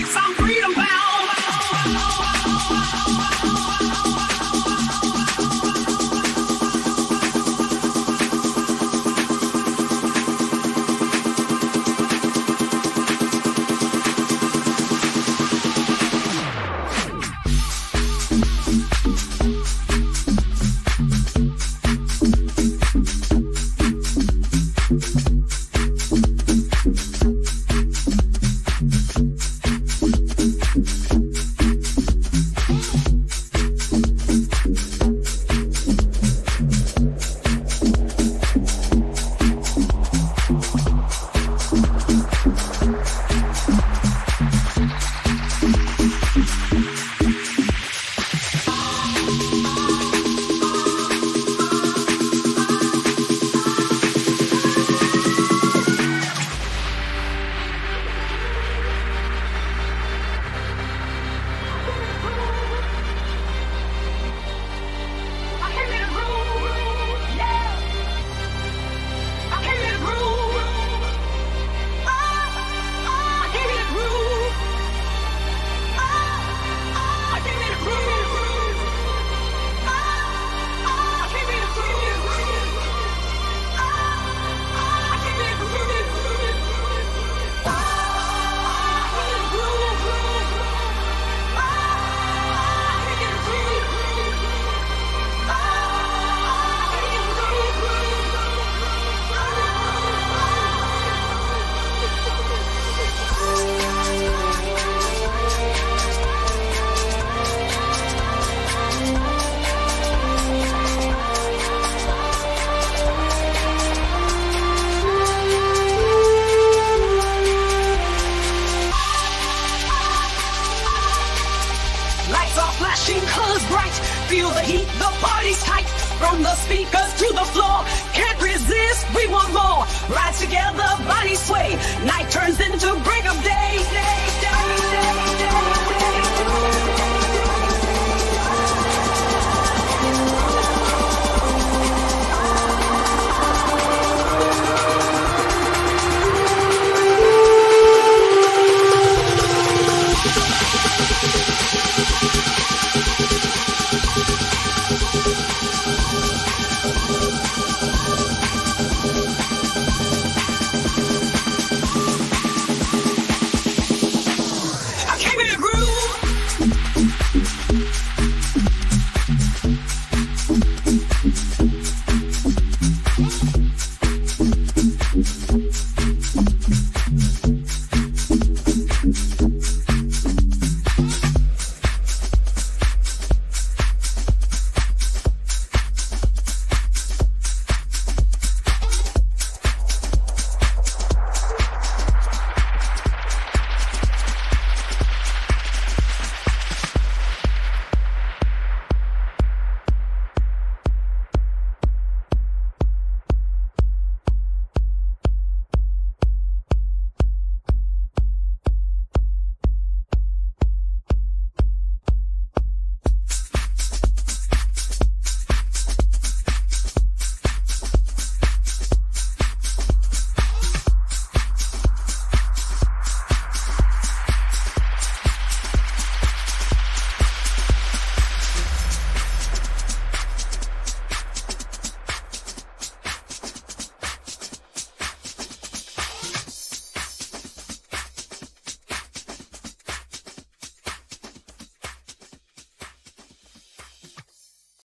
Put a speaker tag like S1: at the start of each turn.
S1: Thank freedom you. Flashing, colors bright. Feel the heat, the party's tight. From the speakers to the floor, can't resist, we want more. Ride together, body sway. Night turns into break of day, day, day, day.